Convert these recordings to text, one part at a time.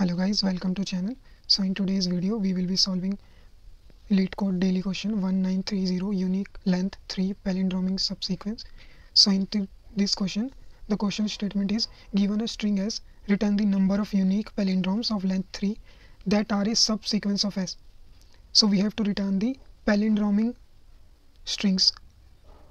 hello guys welcome to channel. So in today's video we will be solving LeetCode daily question 1930 unique length 3 palindromic subsequence. So in th this question the question statement is given a string s return the number of unique palindromes of length 3 that are a subsequence of s. So we have to return the palindromic strings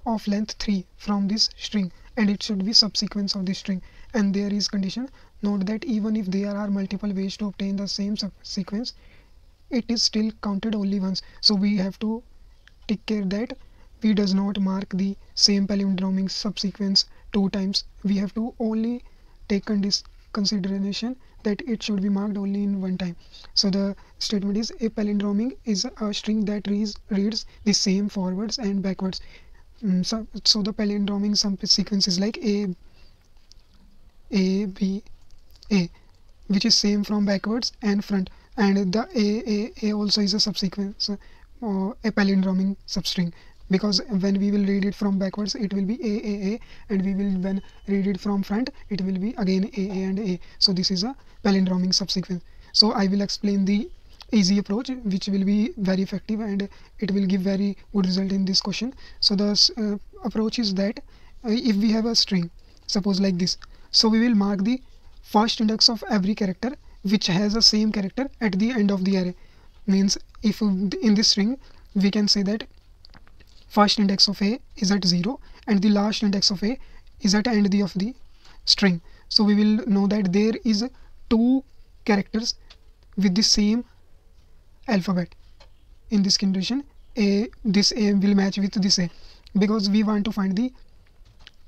of length 3 from this string and it should be subsequence of this string. And there is condition note that even if there are multiple ways to obtain the same sequence it is still counted only once. So we have to take care that we does not mark the same palindromic subsequence two times. We have to only take this consideration that it should be marked only in one time. So the statement is a palindromic is a string that reads, reads the same forwards and backwards. Mm, so, so the palindromic sequence is like a a b a which is same from backwards and front. And the a a a also is a subsequence uh, a palindromic substring. Because when we will read it from backwards it will be a a a. And we will when read it from front it will be again a a and a. So this is a palindromic subsequence. So i will explain the easy approach which will be very effective and it will give very good result in this question. So the uh, approach is that uh, if we have a string suppose like this. So we will mark the first index of every character which has the same character at the end of the array. Means if in this string we can say that first index of a is at 0 and the last index of a is at end of the string. So we will know that there is two characters with the same alphabet. In this condition a this a will match with this a because we want to find the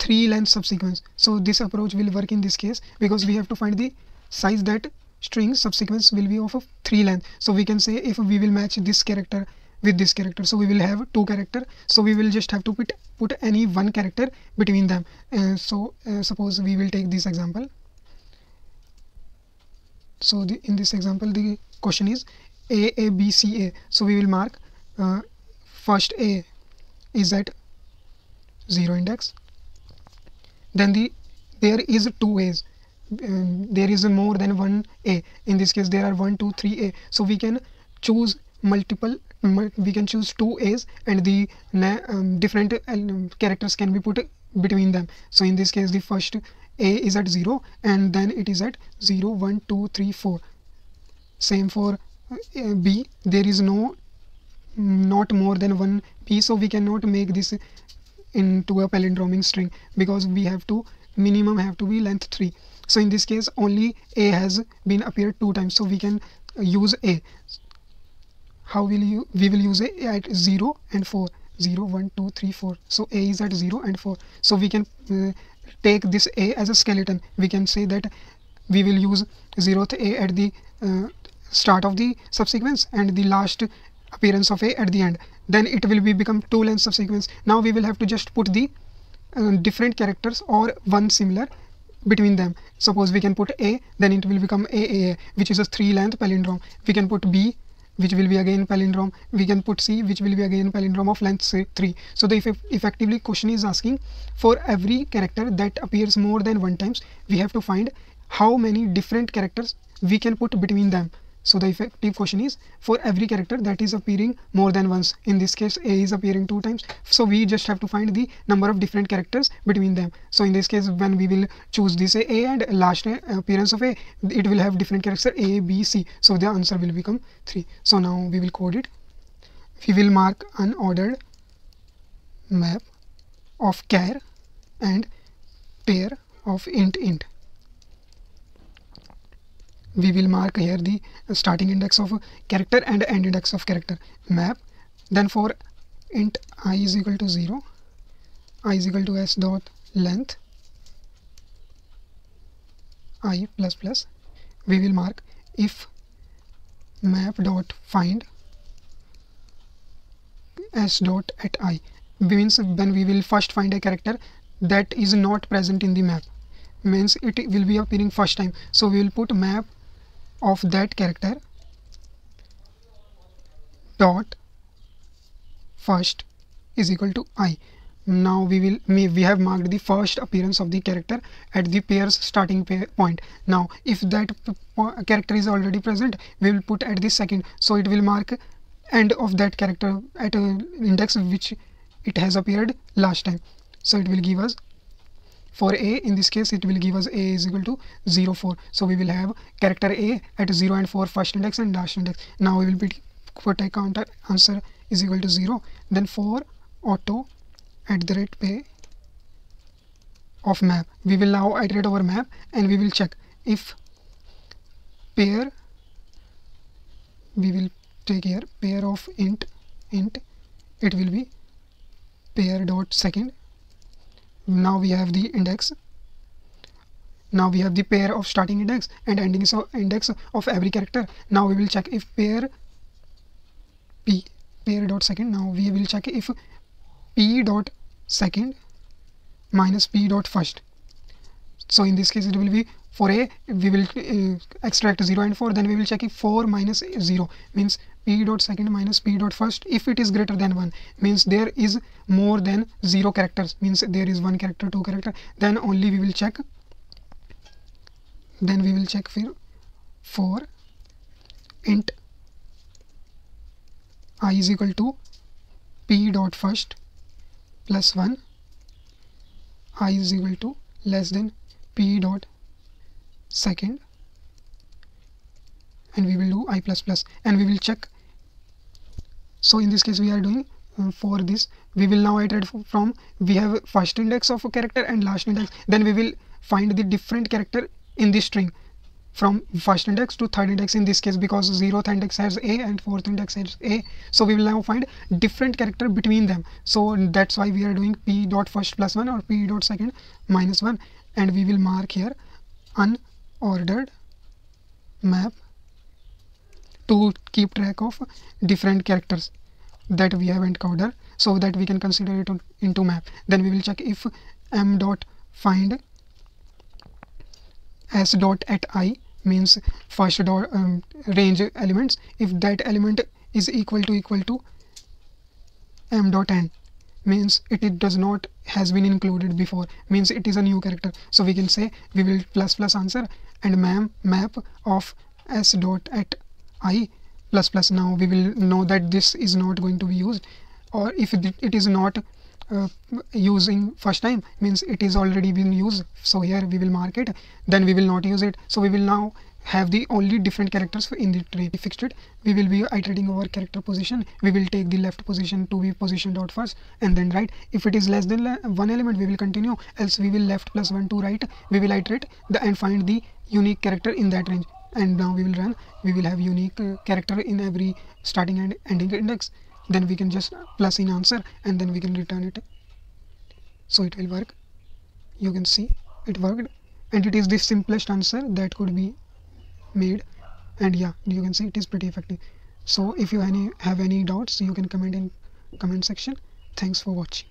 three length subsequence so this approach will work in this case because we have to find the size that string subsequence will be of three length. So we can say if we will match this character with this character so we will have two character. So we will just have to put put any one character between them. Uh, so uh, suppose we will take this example. So the, in this example the question is a a b c a. So we will mark uh, first a is at 0 index then the there is two a's. Um, there is more than one a. In this case there are one two three a. So we can choose multiple we can choose two a's and the um, different um, characters can be put between them. So in this case the first a is at 0 and then it is at 0 1 2 3 4 same for uh, b. There is no not more than one b. So we cannot make this into a palindromic string because we have to minimum have to be length 3 so in this case only a has been appeared two times. So we can use a. How will you we will use a at 0 and 4 0 1 2 3 4 so a is at 0 and 4 so we can uh, take this a as a skeleton. We can say that we will use 0th a at the uh, start of the subsequence and the last appearance of a at the end. Then it will be become two lengths of sequence. Now we will have to just put the uh, different characters or one similar between them. Suppose we can put a then it will become a a, which is a three length palindrome. We can put b which will be again palindrome. We can put c which will be again palindrome of length say 3 so the eff effectively question is asking for every character that appears more than one times we have to find how many different characters we can put between them so the effective question is for every character that is appearing more than once. In this case, A is appearing two times. So we just have to find the number of different characters between them. So in this case, when we will choose this A and last appearance of A, it will have different characters A, B, C. So the answer will become 3. So now we will code it. We will mark unordered map of char and pair of int int we will mark here the starting index of character and end index of character. Map. Then for int i is equal to 0 i is equal to s dot length i plus plus. We will mark if map dot find s dot at i. Means when we will first find a character that is not present in the map. Means it will be appearing first time. So we will put map of that character dot first is equal to i. Now we will we have marked the first appearance of the character at the pair's starting pair point. Now if that character is already present we will put at the second. So it will mark end of that character at a index which it has appeared last time. So it will give us for a in this case it will give us a is equal to 0 4 so we will have character a at 0 and 4 first index and last index. Now we will be put a counter. Answer is equal to 0 then for auto at the rate pay of map. We will now iterate over map and we will check if pair we will take here pair of int int it will be pair dot second now we have the index. Now we have the pair of starting index and ending so index of every character. Now we will check if pair p pair dot second. Now we will check if p dot second minus p dot first. So in this case it will be for a we will uh, extract 0 and 4 then we will check if 4 minus 0 means p dot second minus p dot first. If it is greater than 1 means there is more than 0 characters means there is one character two character then only we will check then we will check for for int i is equal to p dot first plus 1 i is equal to less than p dot second. And we will do i plus plus. And we will check. So in this case we are doing uh, for this. We will now iterate from we have first index of a character and last index. Then we will find the different character in this string. From first index to third index in this case because zeroth index has a and fourth index has a. So we will now find different character between them. So that's why we are doing p dot first plus 1 or p dot second minus 1 and we will mark here unordered map to keep track of different characters that we have encoded so that we can consider it into map. Then we will check if m dot find s dot at i means first dot um, range elements. If that element is equal to equal to m dot end means it, it does not has been included before. Means it is a new character. So we can say we will plus plus answer and mam map of s dot at i plus plus. Now we will know that this is not going to be used. Or if it is not uh, using first time means it is already been used. So here we will mark it. Then we will not use it. So we will now have the only different characters in the tree fixed it. We will be iterating over character position. We will take the left position to be positioned out first and then right. If it is less than one element we will continue. Else we will left plus one to right. We will iterate the and find the unique character in that range. And now we will run. We will have unique uh, character in every starting and ending index. Then we can just plus in answer and then we can return it. So it will work. You can see it worked. And it is the simplest answer that could be made and yeah you can see it is pretty effective. So if you any have any doubts you can comment in comment section. Thanks for watching